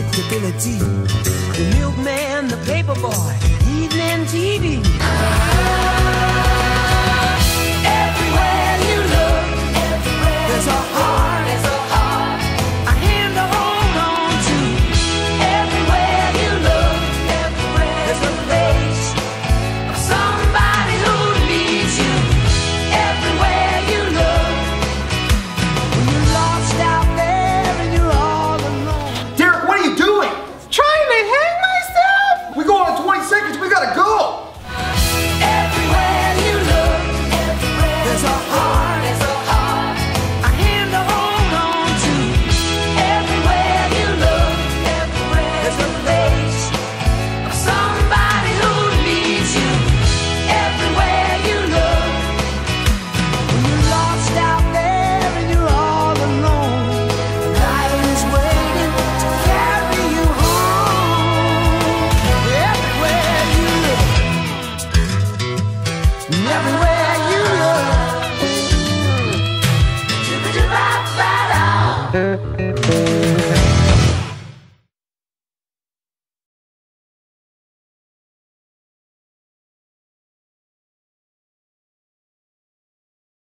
predictability. The milkman, the paper boy, evening TV. Thank you.